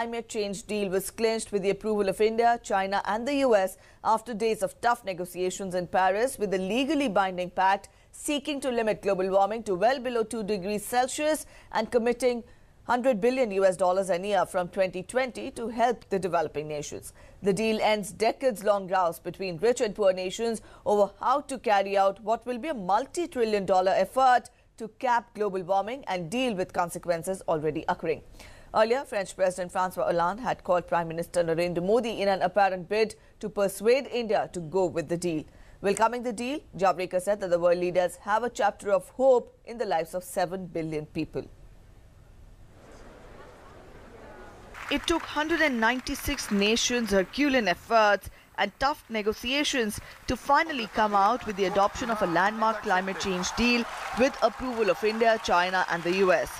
climate change deal was clinched with the approval of India, China and the US after days of tough negotiations in Paris with a legally binding pact seeking to limit global warming to well below 2 degrees Celsius and committing 100 billion US dollars a year from 2020 to help the developing nations. The deal ends decades long rows between rich and poor nations over how to carry out what will be a multi trillion dollar effort to cap global warming and deal with consequences already occurring. Earlier, French President Francois Hollande had called Prime Minister Narendra Modi in an apparent bid to persuade India to go with the deal. Welcoming the deal, Javadekar said that the world leaders have a chapter of hope in the lives of 7 billion people. It took 196 nations' Herculean efforts and tough negotiations to finally come out with the adoption of a landmark climate change deal with approval of India, China and the US.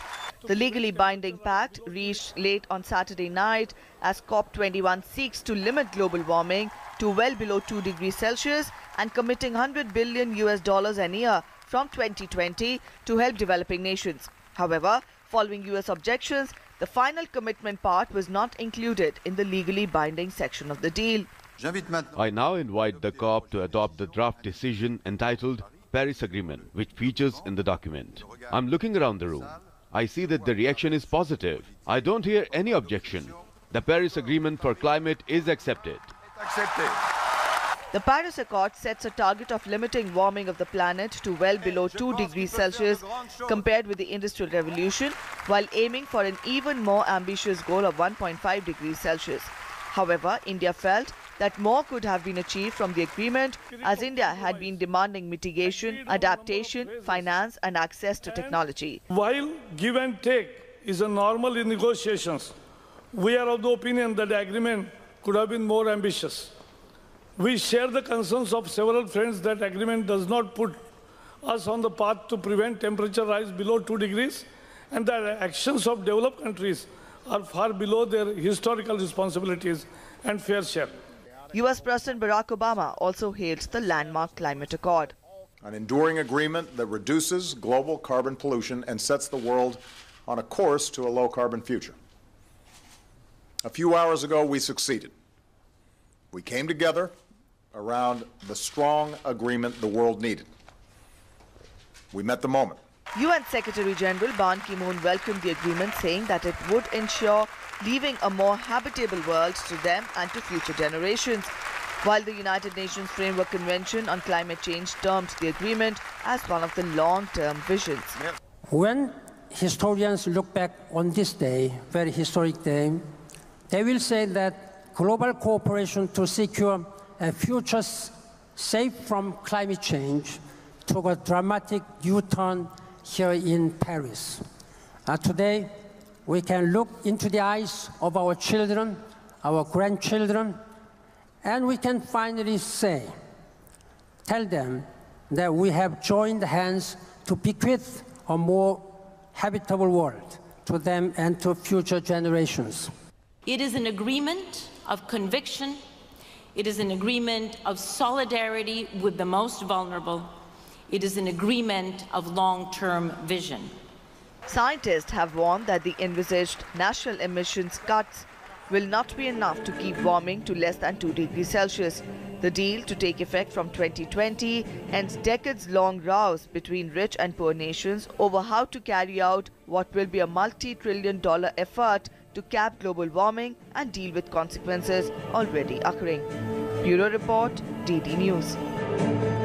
The legally binding pact reached late on Saturday night as COP21 seeks to limit global warming to well below 2 degrees Celsius and committing 100 billion US dollars a year from 2020 to help developing nations. However, following US objections, the final commitment part was not included in the legally binding section of the deal. I now invite the COP to adopt the draft decision entitled Paris Agreement, which features in the document. I'm looking around the room. I see that the reaction is positive. I don't hear any objection. The Paris Agreement for Climate is accepted. The Paris Accord sets a target of limiting warming of the planet to well below 2 degrees Celsius compared with the Industrial Revolution, while aiming for an even more ambitious goal of 1.5 degrees Celsius. However, India felt that more could have been achieved from the agreement as India had been demanding mitigation, adaptation, finance and access to technology. While give and take is a normal in negotiations, we are of the opinion that the agreement could have been more ambitious. We share the concerns of several friends that agreement does not put us on the path to prevent temperature rise below 2 degrees and that actions of developed countries are far below their historical responsibilities and fair share. US President Barack Obama also hailed the landmark climate accord. An enduring agreement that reduces global carbon pollution and sets the world on a course to a low carbon future. A few hours ago, we succeeded. We came together around the strong agreement the world needed. We met the moment. UN Secretary General Ban Ki-moon welcomed the agreement saying that it would ensure leaving a more habitable world to them and to future generations. While the United Nations Framework Convention on Climate Change termed the agreement as one of the long-term visions. When historians look back on this day, very historic day, they will say that global cooperation to secure a future safe from climate change took a dramatic U-turn here in Paris. Uh, today, we can look into the eyes of our children, our grandchildren, and we can finally say, tell them that we have joined hands to bequeath a more habitable world to them and to future generations. It is an agreement of conviction. It is an agreement of solidarity with the most vulnerable. It is an agreement of long-term vision. Scientists have warned that the envisaged national emissions cuts will not be enough to keep warming to less than 2 degrees Celsius. The deal to take effect from 2020 ends decades-long rows between rich and poor nations over how to carry out what will be a multi-trillion dollar effort to cap global warming and deal with consequences already occurring. Bureau Report, DD News.